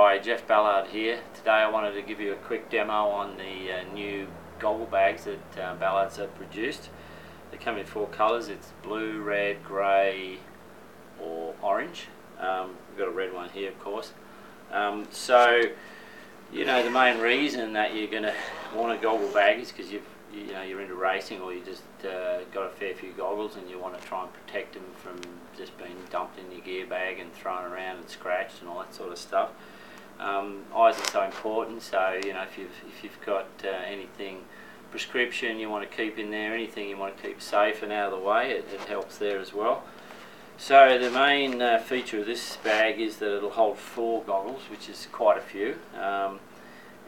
Hi, Geoff Ballard here. Today I wanted to give you a quick demo on the uh, new goggle bags that uh, Ballards have produced. They come in four colours, it's blue, red, grey or orange. Um, we've got a red one here of course. Um, so, you know, the main reason that you're going to want a goggle bag is because you've you know you're into racing or you just uh, got a fair few goggles and you want to try and protect them from just being dumped in your gear bag and thrown around and scratched and all that sort of stuff. Um, eyes are so important, so you know if you've if you've got uh, anything prescription you want to keep in there, anything you want to keep safe and out of the way, it, it helps there as well. So the main uh, feature of this bag is that it'll hold four goggles, which is quite a few, um,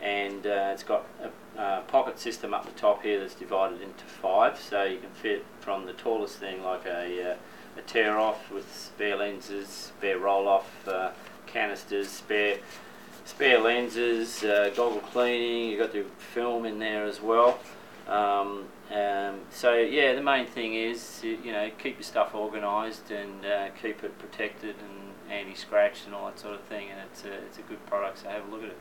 and uh, it's got a, a, pocket system up the top here that's divided into five, so you can fit from the tallest thing like a, uh, a tear off with spare lenses, spare roll off uh, canisters, spare spare lenses, uh, goggle cleaning, you've got the film in there as well. Um, um, so yeah, the main thing is you know keep your stuff organised and uh, keep it protected and anti-scratch and all that sort of thing. And it's a, it's a good product, so have a look at it.